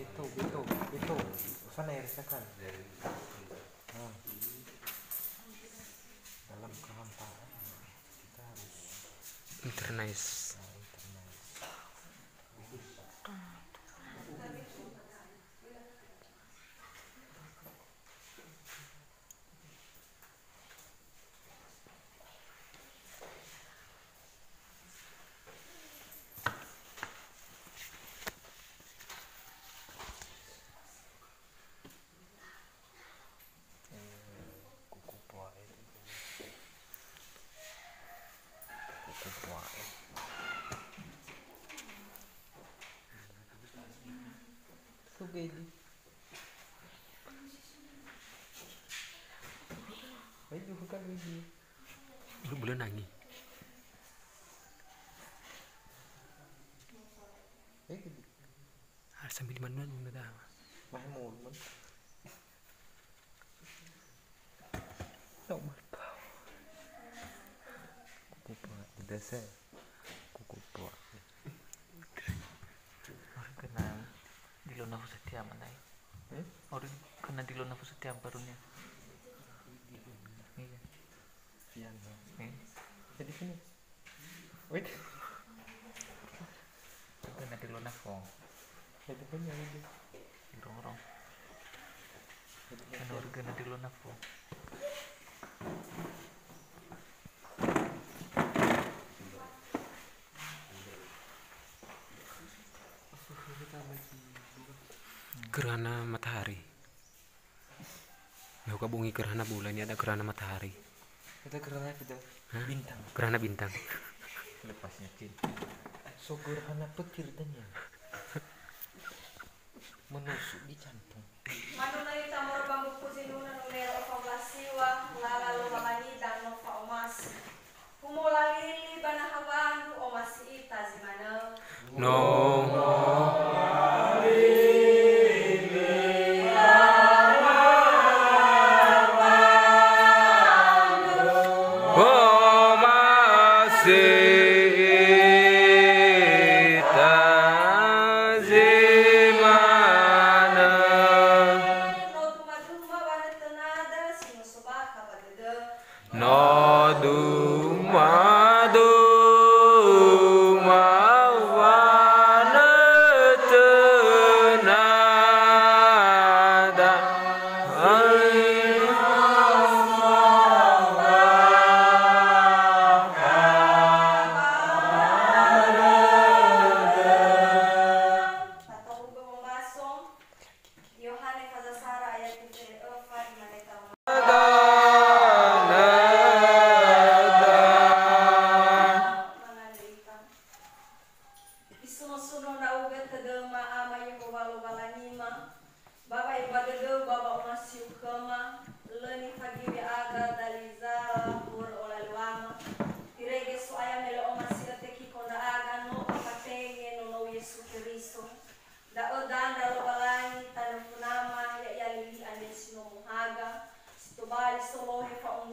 itu itu itu sana rasakan nah. dalam kehampaan kita. nah, internet kuku puai kuku puai Sugai di. Ayo bukan ini. Lu bulan nangi. Ayo di. Harus sambil mana mana dah. Mahmud man. Tak malpau. Kuku. Udah saya. Kuku puai. Orang kena di lona setiap mana ya? Hmm? Orang kena di lona setiap barunya. Iya. Pian. Eh, Jadi sini. Wait. kena di lona fong. Jadi sini ini. Jadi Kan orang kena di lona fong. Gerhana matahari. Mau kabungi gerhana bulan ini ada gerhana matahari. Kita kerana kita Hah? bintang. Gerhana bintang. Lepasnya cinta. So gerhana petir dan ya. Menusuk di jantung. Manunay tamor bambu pusinuna numero pagasiwa lalalo makanida no faumas. Humula lili banahawandu o masiita zimana. No. Oh Yohane Kadasara ayetinde öfer melekam. Bapak Ibu Gadeu, Bapak Mas Yukama, Leni Fagiri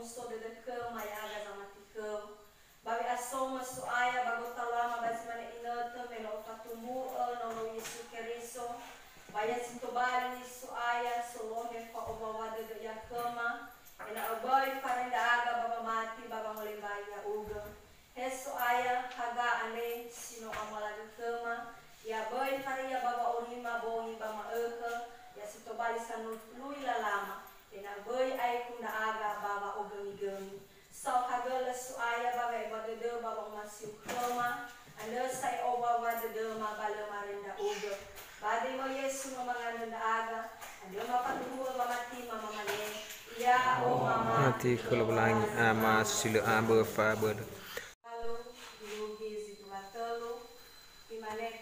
sobre da cama, yaga za matikam. a soma suaya bagotalama basimane ina temelo fatumu no isu Keriso. Baya sintobali suaya solome fa obawada de yakama. Ina oboy farenda aga baba mati baba molembaya uga. Heso aya haga ane sino amala do cama. Ya boi faria baba orima boni bama eka. Ya sintobali sanu lui lalama. Boy ay kunda aga baba ogami-gami. Sau hagala su aya baba ibagada baba masiu kama. Anda say oba wadada mabala marinda uga. Badi mo Yesu mamangano na aga. Anda mapatuhu mamati mamamane. Ya o mama. Nanti kalau ulangi ama sila aba fa ber. Lalu dilugi situatelo. Imane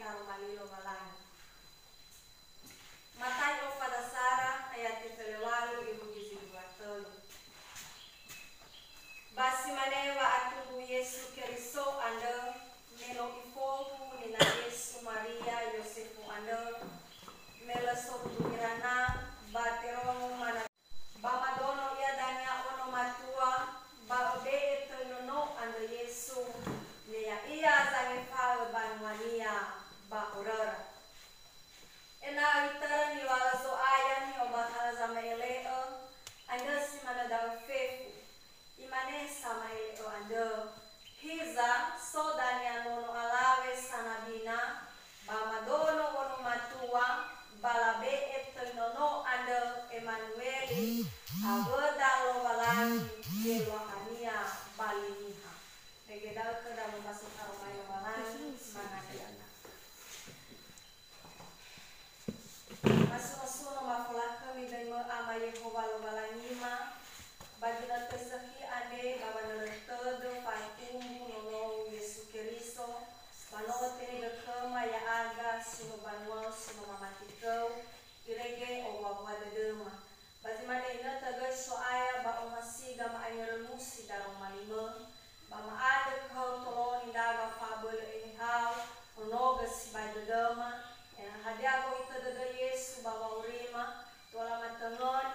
sino banua sino mamati kau irege o wa wa de dema bazimane ina taga so aya ba o masiga ma anya remusi darong malima ba ma ada kau toloni daga fabel ini hau onoga si ba de dema ya hadia ko ita daga yesu ba wa urima tola matangoni